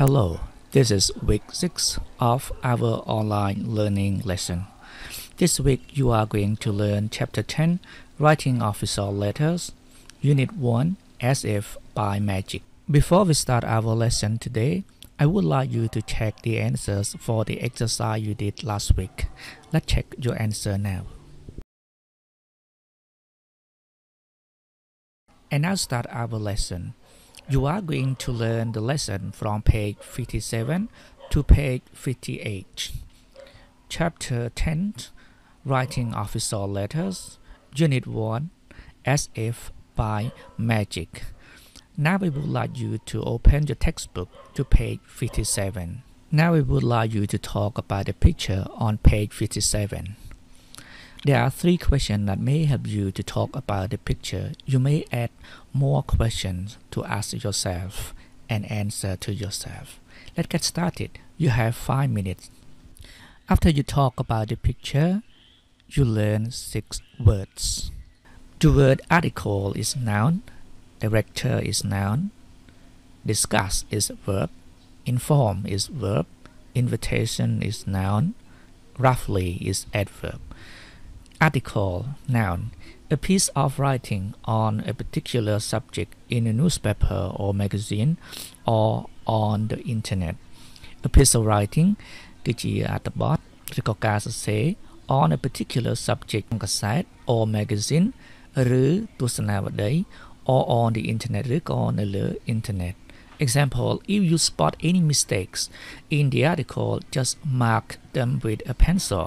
Hello, this is week 6 of our online learning lesson. This week you are going to learn chapter 10 Writing Official Letters, Unit 1 As If by Magic. Before we start our lesson today, I would like you to check the answers for the exercise you did last week. Let's check your answer now. And now start our lesson. You are going to learn the lesson from page 57 to page 58. Chapter 10 Writing Official Letters, Unit 1 As If by Magic. Now we would like you to open your textbook to page 57. Now we would like you to talk about the picture on page 57. There are three questions that may help you to talk about the picture. You may add more questions to ask yourself and answer to yourself. Let's get started. You have five minutes. After you talk about the picture, you learn six words. The word article is noun, director is noun, discuss is verb, inform is verb, invitation is noun, roughly is adverb. Article, noun, a piece of writing on a particular subject in a newspaper or magazine or on the internet. A piece of writing គឺជាអត្ថបទឬក៏ការសរសេរ on a particular subject ក្នុងកាសែត or magazine ឬទស្សនាវដ្តី or on the internet ឬក៏នៅលើ internet Example, if you spot any mistakes in the article, just mark them with a pencil.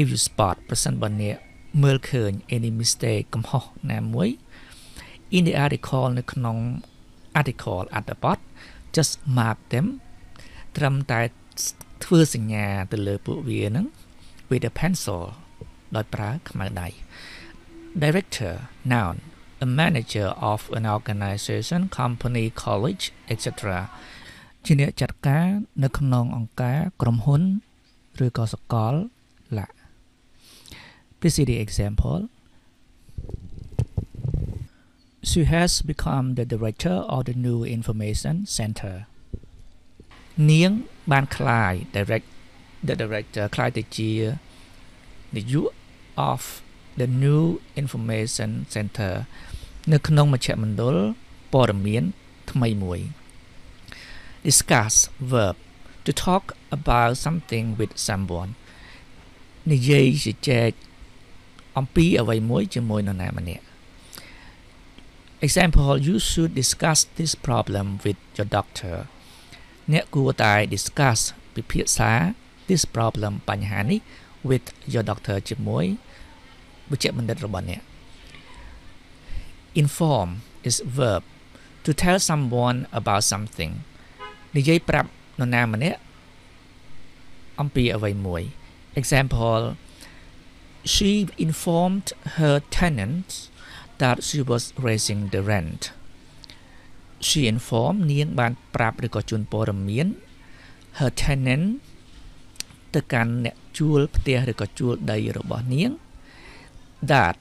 If you spot ប្រសិនបើអ្នកមើលឃើញ any mistake កំហុសណាមួយ in the article នៅក្នុង article អត្ថបទ just mark them ត្រឹមតែធ្វើសញ្ញាទៅលើពួកវាហ្នឹង with a pencil ដោយប្រើខ្មៅដៃ director noun a manager of an organization company college etc ជាអ្នកចាត់ការនៅក្នុងអង្គការក្រុមហ៊ុន ឬក៏សកលលៈ Please see the example. She has become the director of the new information center នាងបានក្លាយ direct the director ក្លាយទៅជានាយក of the new information center នៅក្នុងមជ្ឈមណ្ឌលព័ត៌មានថ្មីមួយ discuss verb to talk about something with someone និយាយជជែក អំពីអ្វីមួយជាមួយនរណាម្នាក់ Example you should discuss this problem with your doctor អ្នកគួរតែ discuss ពិភាក្សា this problem បញ្ហានេះ with your doctor ជាមួយវេជ្ជបណ្ឌិតរបស់អ្នក Inform is verb to tell someone about something និយាយប្រាប់នរណាម្នាក់អំពីអ្វីមួយ Example she informed her tenants that she was raising the rent she informed នាងបានប្រាប់ឬក៏ជូនព័ត៌មាន her tenant ទៅកាន់អ្នកជួលផ្ទះឬក៏ជួលដីរបស់នាង that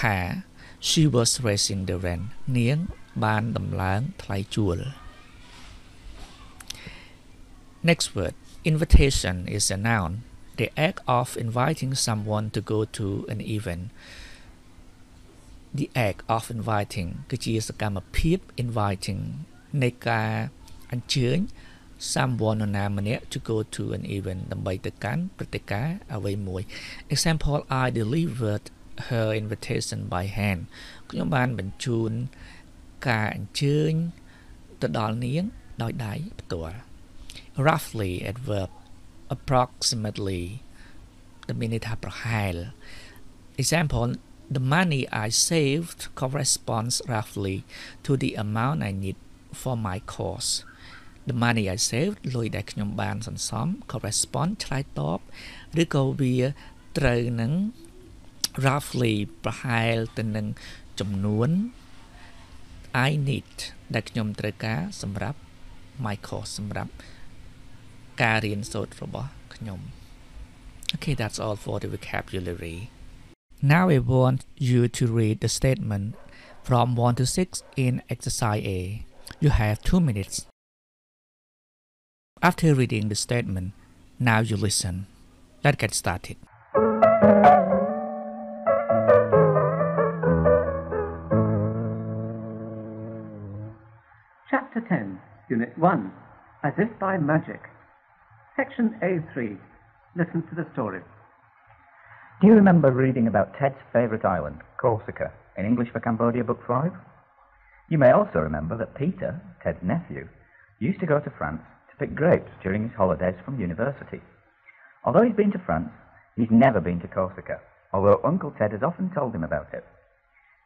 ថា she was raising the rent នាង បានដំឡើងថ្លៃជួល next word invitation is a noun the act of inviting someone to go to an event the act of inviting គឺជាសកម្មភាព inviting នៃការអញ្ជើញ someone នរណាម្នាក់ to go to an event ដើម្បីទៅកាន់ព្រឹត្តិការណ៍អ្វីមួយ example I delivered her invitation by hand ខ្ញុំបានបញ្ជូនការអញ្ជើញទៅដល់នាងដោយដៃផ្ទាល់ roughly adverb approximately ដែលមានន័យថាប្រហែល example the money I saved corresponds roughly to the amount I need for my course the money I saved លុយដែលខ្ញុំបានសន្សំ correspond ឆ្លើយតបឬក៏វាត្រូវនឹង roughly ប្រហែលទៅនឹងចំនួន I need ដែលខ្ញុំត្រូវការសម្រាប់ my course សម្រាប់ ការរៀនសូត្ររបស់ខ្ញុំ Okay that's all for the vocabulary Now I want you to read the statement from 1 to 6 in exercise A You have 2 minutes After reading the statement, now you listen. Let's get started. Chapter 10, Unit 1, As If by Magic. Section A3. Listen to the story. Do you remember reading about Ted's favourite island, Corsica, in English for Cambodia, Book 5? You may also remember that Peter, Ted's nephew, used to go to France to pick grapes during his holidays from university. Although he's been to France, he's never been to Corsica, although Uncle Ted has often told him about it.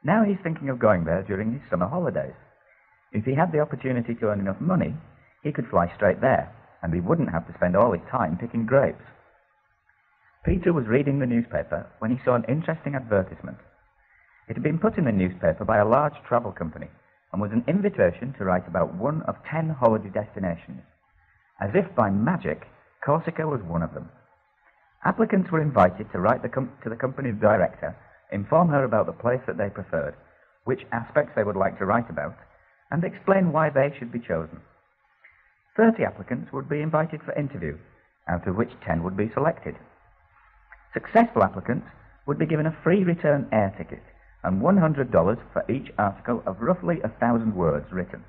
Now he's thinking of going there during his summer holidays. If he had the opportunity to earn enough money, he could fly straight there, and he wouldn't have to spend all his time picking grapes. Peter was reading the newspaper when he saw an interesting advertisement. It had been put in the newspaper by a large travel company and was an invitation to write about one of ten holiday destinations. As if by magic, Corsica was one of them. Applicants were invited to write the to the company's director, inform her about the place that they preferred, which aspects they would like to write about, and explain why they should be chosen. Thirty applicants would be invited for interview, out of which ten would be selected. Successful applicants would be given a free return air ticket and $100 for each article of roughly a thousand words written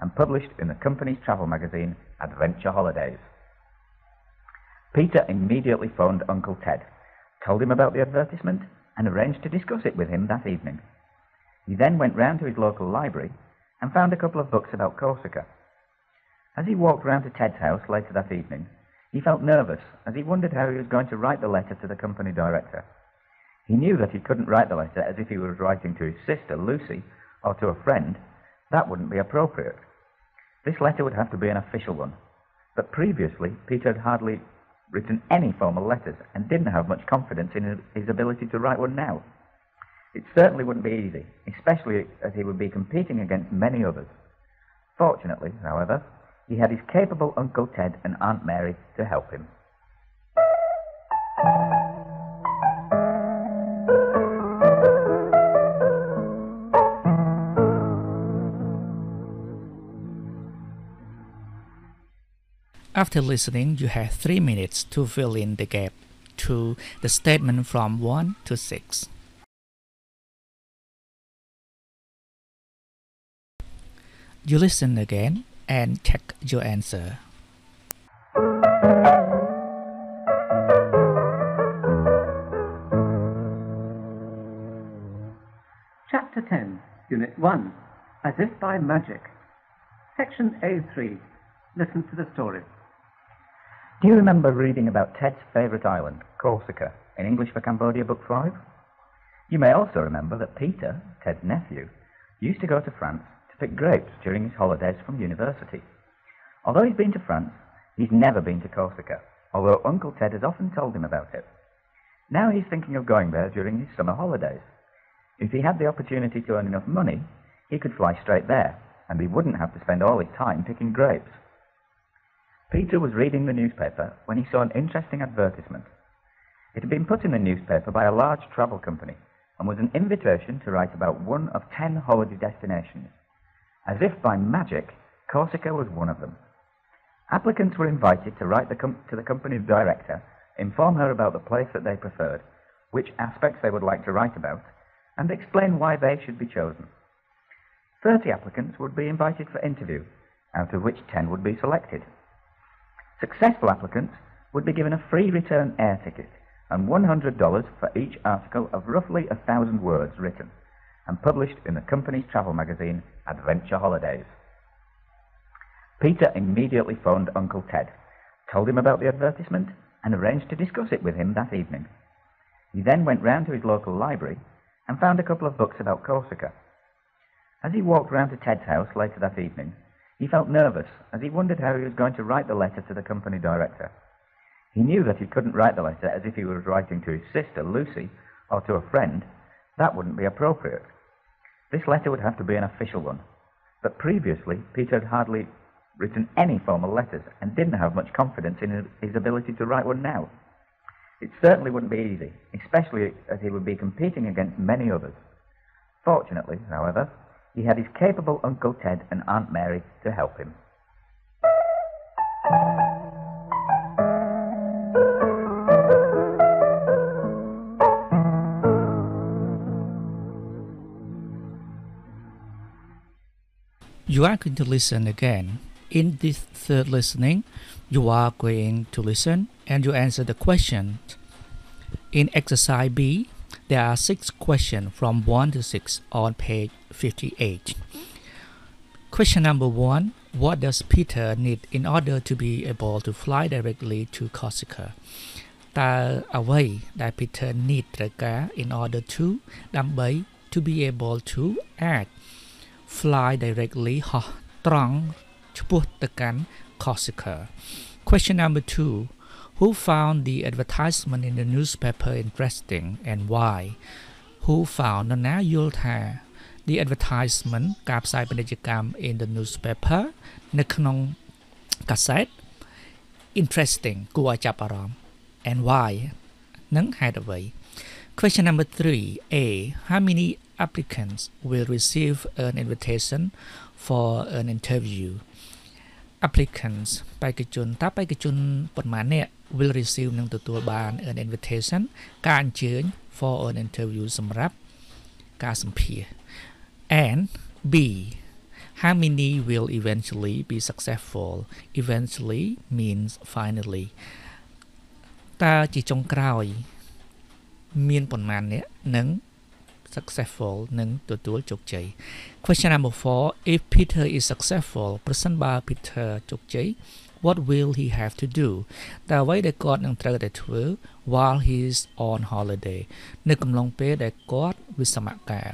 and published in the company's travel magazine, Adventure Holidays. Peter immediately phoned Uncle Ted, told him about the advertisement, and arranged to discuss it with him that evening. He then went round to his local library and found a couple of books about Corsica. As he walked round to Ted's house later that evening, he felt nervous as he wondered how he was going to write the letter to the company director. He knew that he couldn't write the letter as if he was writing to his sister, Lucy, or to a friend. That wouldn't be appropriate. This letter would have to be an official one. But previously, Peter had hardly written any formal letters and didn't have much confidence in his ability to write one now. It certainly wouldn't be easy, especially as he would be competing against many others. Fortunately, however, he had his capable Uncle Ted and Aunt Mary to help him. After listening, you have three minutes to fill in the gap to the statement from 1 to 6. You listen again and check your answer. Chapter 10, Unit 1, As If by Magic. Section A3. Listen to the story. Do you remember reading about Ted's favourite island, Corsica, in English for Cambodia, Book 5? You may also remember that Peter, Ted's nephew, used to go to France to pick grapes during his holidays from university. Although he's been to France, he's never been to Corsica, although Uncle Ted has often told him about it. Now he's thinking of going there during his summer holidays. If he had the opportunity to earn enough money, he could fly straight there, and he wouldn't have to spend all his time picking grapes. Peter was reading the newspaper when he saw an interesting advertisement. It had been put in the newspaper by a large travel company and was an invitation to write about one of ten holiday destinations. As if by magic, Corsica was one of them. Applicants were invited to write the to the company's director, inform her about the place that they preferred, which aspects they would like to write about, and explain why they should be chosen. Thirty applicants would be invited for interview, out of which ten would be selected. Successful applicants would be given a free return air ticket and $100 for each article of roughly a thousand words written and published in the company's travel magazine, Adventure Holidays. Peter immediately phoned Uncle Ted, told him about the advertisement, and arranged to discuss it with him that evening. He then went round to his local library and found a couple of books about Corsica. As he walked round to Ted's house later that evening, he felt nervous as he wondered how he was going to write the letter to the company director. He knew that he couldn't write the letter as if he was writing to his sister, Lucy, or to a friend. That wouldn't be appropriate. This letter would have to be an official one. But previously, Peter had hardly written any formal letters and didn't have much confidence in his ability to write one now. It certainly wouldn't be easy, especially as he would be competing against many others. Fortunately, however, he had his capable Uncle Ted and Aunt Mary to help him. You are going to listen again. In this third listening, you are going to listen and you answer the question. In exercise B, there are six questions from 1 to 6 on page 58. Question number 1 What does Peter need in order to be able to fly directly to Corsica? តើអ្វីដែល Peter need ត្រូវការ in order to ដើម្បី to be able to អាច fly directly ហោះត្រង់ឆ្ពោះទៅកាន់ Corsica Question number 2 Who found the advertisement in the newspaper interesting and why Who found នរណាយល់ថា the advertisement ការផ្សាយពាណិជ្ជកម្ម in the newspaper នៅក្នុងកាសែត interesting គួរឲ្យចាប់អារម្មណ៍ and why និងហេតុអ្វី Question number 3 A how many applicants will receive an invitation for an interview applicants បេក្ខជនតើបេក្ខជនប៉ុន្មានអ្នក will receive នឹងទទួលបាន an invitation ការអញ្ជើញ for an interview សម្រាប់ការសម្ភាសន៍ and B how many will eventually be successful eventually means finally តើជាចុងក្រោយ មានប៉ុន្មានអ្នកនឹង successful នឹងទទួលជោគជ័យ Question number 4 if Peter is successful ប្រសិនបើ Peter ជោគជ័យ what will he have to do តើអ្វីដែលគាត់នឹងត្រូវតែធ្វើ while he is on holiday នៅកំឡុងពេលដែលគាត់វិសមកាល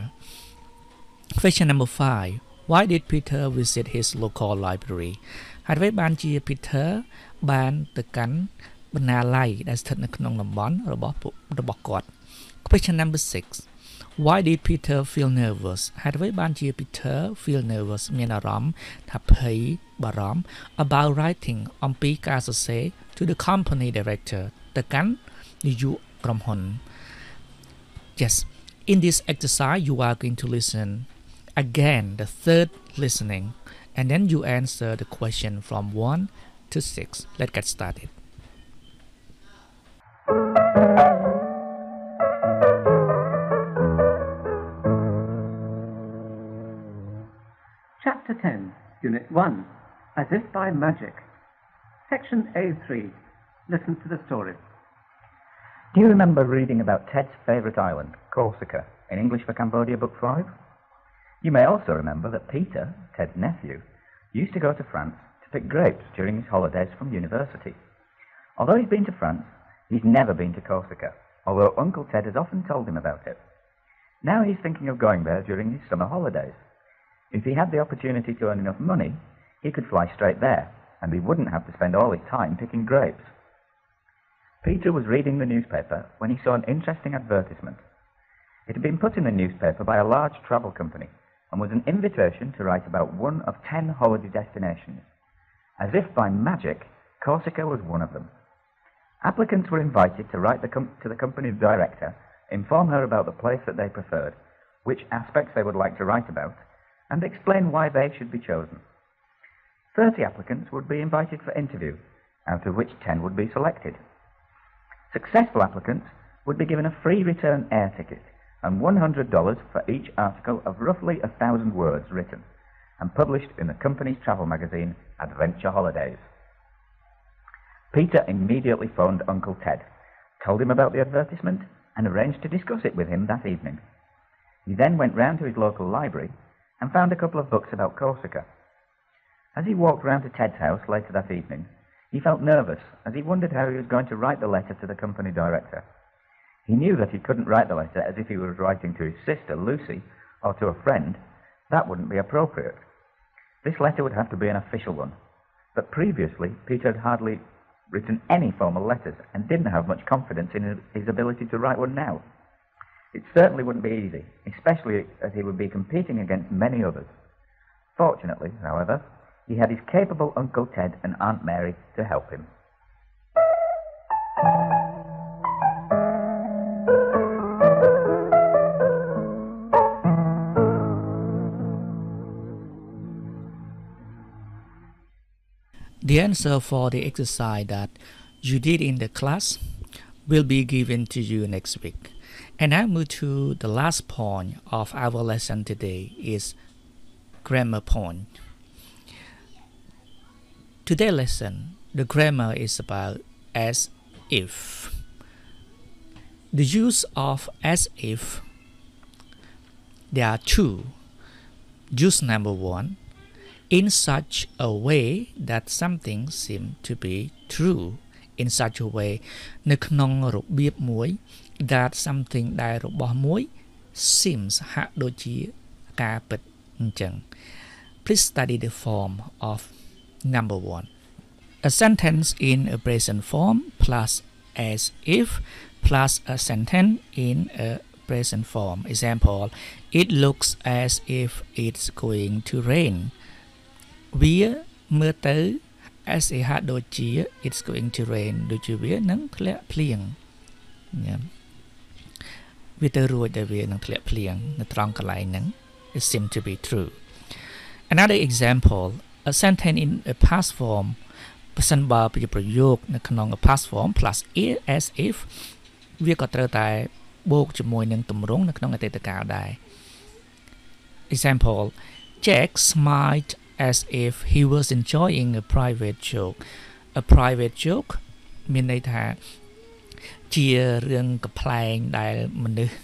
Question number 5 Why did Peter visit his local library ហេតុអ្វីបានជា Peter បានទៅកាន់បណ្ណាល័យដែលស្ថិតនៅក្នុងតំបន់របស់របស់គាត់ Question number 6 Why did Peter feel nervous ហេតុអ្វីបានជា Peter feel nervous មានអារម្មណ៍ថាភ័យបារម្ភ about writing អំពីការសរសេរ to the company director ទៅកាន់នាយកក្រុមហ៊ុន Yes in this exercise you are going to listen again the third listening and then you answer the question from 1 to 6 let's get started As If by Magic. Section A3, Listen to the story. Do you remember reading about Ted's favourite island, Corsica, in English for Cambodia Book 5? You may also remember that Peter, Ted's nephew, used to go to France to pick grapes during his holidays from university. Although he's been to France, he's never been to Corsica, although Uncle Ted has often told him about it. Now he's thinking of going there during his summer holidays. If he had the opportunity to earn enough money, he could fly straight there, and he wouldn't have to spend all his time picking grapes. Peter was reading the newspaper when he saw an interesting advertisement. It had been put in the newspaper by a large travel company and was an invitation to write about one of ten holiday destinations. As if by magic, Corsica was one of them. Applicants were invited to write the to the company's director, inform her about the place that they preferred, which aspects they would like to write about, and explain why they should be chosen. Thirty applicants would be invited for interview, out of which ten would be selected. Successful applicants would be given a free return air ticket and $100 for each article of roughly a thousand words written and published in the company's travel magazine Adventure Holidays. Peter immediately phoned Uncle Ted, told him about the advertisement, and arranged to discuss it with him that evening. He then went round to his local library and found a couple of books about Corsica. As he walked round to Ted's house later that evening, he felt nervous as he wondered how he was going to write the letter to the company director. He knew that he couldn't write the letter as if he was writing to his sister, Lucy, or to a friend. That wouldn't be appropriate. This letter would have to be an official one. But previously, Peter had hardly written any formal letters and didn't have much confidence in his ability to write one now. It certainly wouldn't be easy, especially as he would be competing against many others. Fortunately, however, he had his capable Uncle Ted and Aunt Mary to help him. The answer for the exercise that you did in the class will be given to you next week. And I move to the last point of our lesson today is grammar point. Today lesson, the grammar is about as if. The use of as if. There are two. Use number one. In such a way that something seems to be true in such a way នៅក្នុងរបៀបមួយ that something ដែលរបស់មួយ seems ហាក់ដូចជាការពិតអញ្ចឹង Please study the form of number 1 A sentence in a present form plus as if plus a sentence in a present form example it looks as if it's going to rain វាមើលទៅ as ហាក់ដូចជា it's going to rain ដូចជាវានឹងធ្លាក់ភ្លៀងញ៉ាំវាទៅរួចតែវានឹងធ្លាក់ភ្លៀងនៅត្រង់កន្លែងហ្នឹង it seems to be true another example a sentence in a past form ប្រសិនបើជាប្រយោគនៅក្នុង a past form plus as if វាក៏ត្រូវតែបូកជាមួយនឹងទម្រង់នៅក្នុងអតីតកាលដែរ example Jack smiled as if he was enjoying a private joke a private joke មានន័យថាជារឿងកំ pl ែងដែលមនុស្ស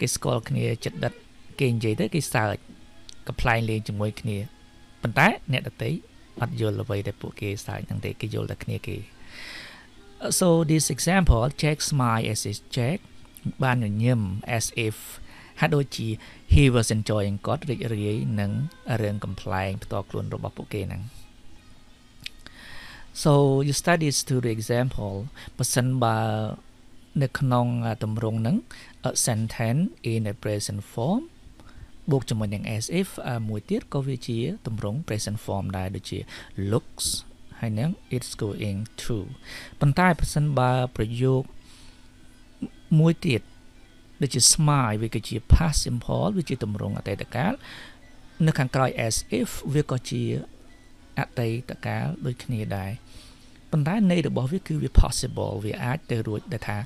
គេស្គាល់គ្នាចិត្តដិតគេនិយាយទៅគេសើចកំ pl ែងលេងជាមួយគ្នា ប៉ុន្តែអ្នកដតីអត់យល់អ្វីដែលពួកគេសើចហ្នឹងទេគេយល់តែគ្នាគេ so this example Jack smile as is Jack បានញញឹម as if ហាក់ដូចជា he was enjoying គាត់រីករាយនឹងរឿងកំ pl ែងផ្ទាល់ខ្លួនរបស់ពួកគេហ្នឹង so you study to the example បើសិនបើនៅក្នុងទម្រង់ហ្នឹង a sentence in a present form បូកជាមួយនឹង as if មួយទៀតក៏វាជាទម្រង់ present form ដែរដូចជា looks ហើយនឹង it's going to ប៉ុន្តែបើសិនបើប្រយោគមួយទៀតដូចជា smile វាគឺជា past simple វាជាទម្រង់អតីតកាលនៅខាងក្រោយ as if វាក៏ជាអតីតកាលដូចគ្នាដែរប៉ុន្តែន័យរបស់វាគឺវា possible វាអាចទៅរួចដែលថា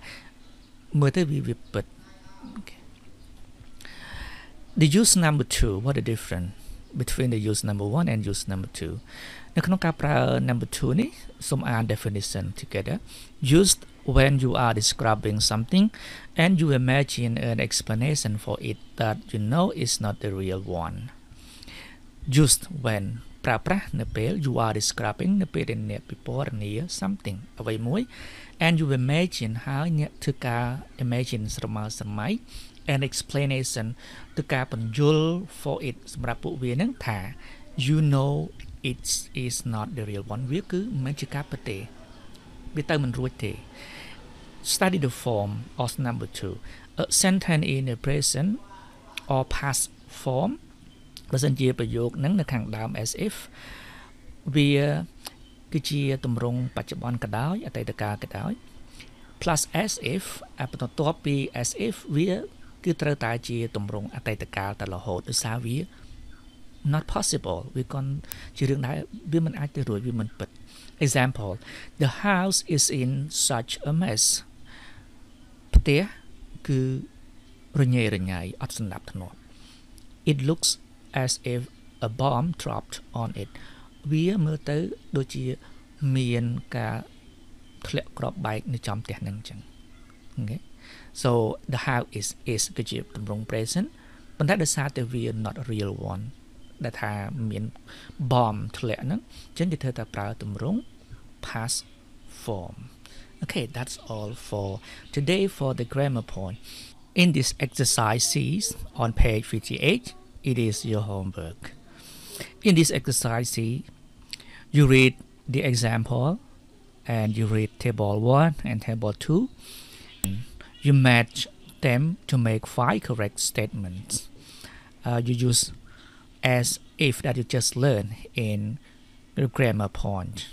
មើលទៅវាវាពិត The use number 2 what the difference between the use number 1 and use number 2នៅក្នុងការប្រើ number 2នេះសូមអាន definition together used when you are describing something and you imagine an explanation for it that you know is not the real one just when ប្រើប្រាស់នៅពេល you are describing នៅពេលដែលអ្នកពិពណ៌នា something អ្វីមួយ and you imagine ហើយអ្នកធ្វើការ imagine ស្រមើស្រមៃ an explanation ទៅការបញ្យល់ for it សម្រាប់ពួកវានឹងថា you know it is not the real one វាគឺមិនមែនជាការពិតទេវាទៅមិនរួចទេ study the form of number 2 a sentence in a present or past form បើសិនជាប្រយោគហ្នឹងនៅខាងដើម as if វាគឺជាទម្រង់បច្ចុប្បន្នក៏ដោយអតីតកាលក៏ដោយ plus as if អាបន្ទាប់ពី as if វា គឺត្រូវតែជាទម្រង់អតីតកាលតែរហូតដោយសារវា not possible វា còn ជារឿងដែលវាមិនអាចទៅរួចវាមិនពិត example the house is in such a mess ផ្ទះគឺរញ៉េរញ៉ៃអត់សណ្ដាប់ធ្នាប់ it looks as if a bomb dropped on it វាមើលទៅដូចជាមានការធ្លាក់គ្រាប់បែកនៅចំផ្ទះហ្នឹងអញ្ចឹងអូខេ so the house is is គឺជាទម្រង់ present ប៉ុន្តែដោយសារតែវា not real one ដែលថាមាន bomb ធ្លាក់ហ្នឹងអញ្ចឹងគេធ្វើតែប្រើទម្រង់ past form okay that's all for today for the grammar point in this exercise on page 58 it is your homework in this exercise you read the example and you read table 1 and table 2 you match them to make five correct statements. Uh, you use as if that you just learned in the grammar point